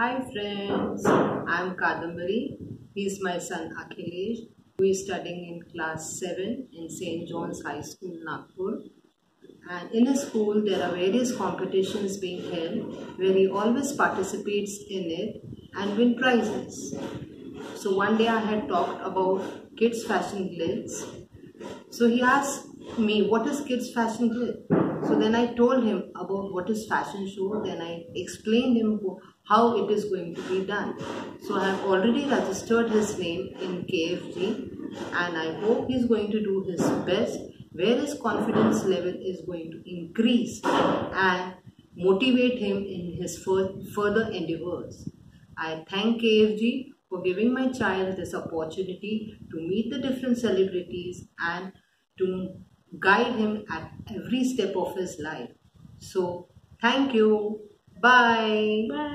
Hi friends, I'm Kadambari. is my son Akhilesh, who is studying in class 7 in St. John's High School, Nagpur. And in his school, there are various competitions being held where he always participates in it and win prizes. So one day I had talked about kids fashion glitz. So he asked me, what is kids fashion glitz? So then I told him about what is fashion show. Then I explained him how it is going to be done. So I have already registered his name in KFG and I hope he is going to do his best where his confidence level is going to increase and motivate him in his further endeavors. I thank KFG for giving my child this opportunity to meet the different celebrities and to guide him at every step of his life. So, thank you. Bye. Bye.